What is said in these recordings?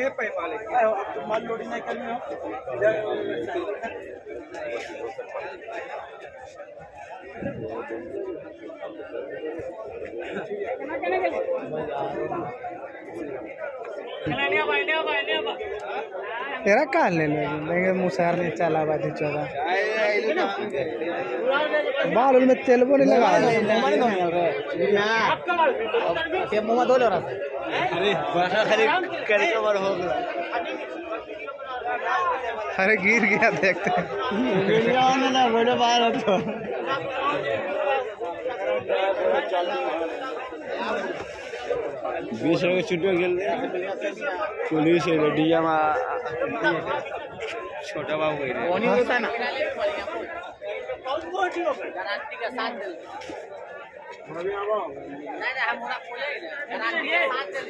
ये पाइप माल लोडिंग नहीं करनी हो। तेरा कहाँ ले लो लेंगे मुसहर नहीं चला बाजी चौदह बाल में तेल वो नहीं लगा अरे बड़ा खरी करे कवर हो गया। अरे गिर गया देखते ना बड़े बाहर तो बीस रुपये छुट्टी गेल पुलिस रेडिया में छोटा बाबू गारंटी के साथ दे नहीं नहीं हम पूरा खोले गारंटी के साथ दे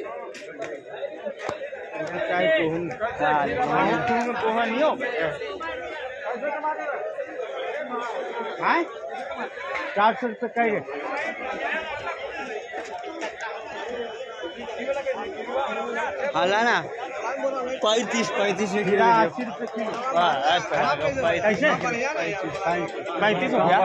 चार सौ रुपये कहे हाला ना पैंतीस पैंतीस में किलो पैंतीस पैंतीस हो गया